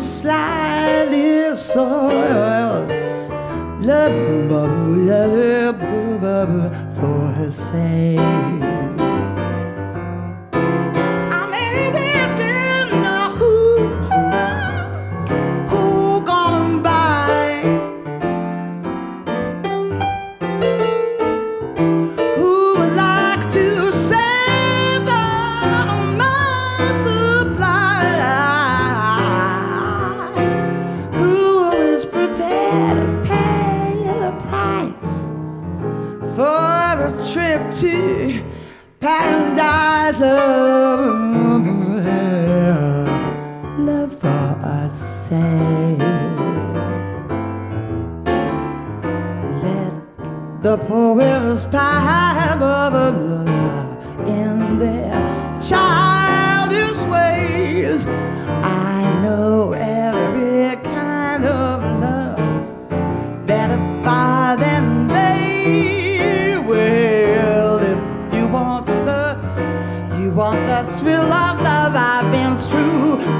slightly soiled. Love, bubble, love, bubble, for her sake. paradise love love for us say let the poet's pipe of a want the thrill of love I've been through.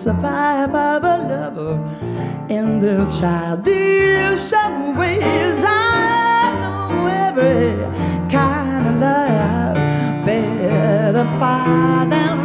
is a pie above a lover in their childish ways. I know every kind of love better far than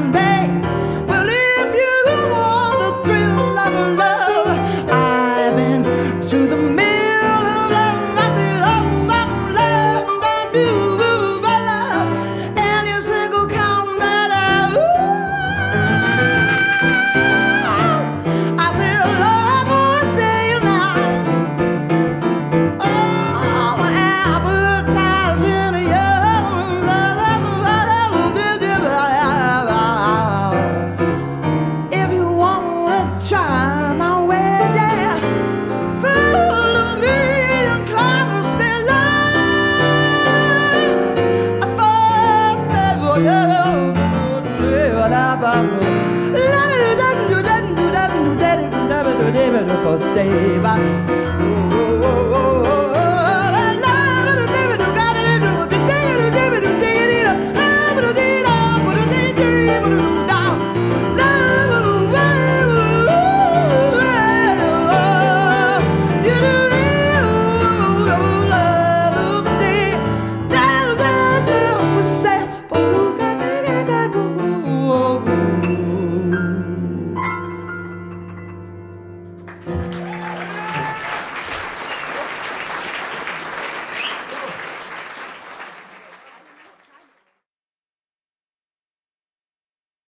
save.